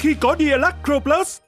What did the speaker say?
khi có dialog Pro Plus.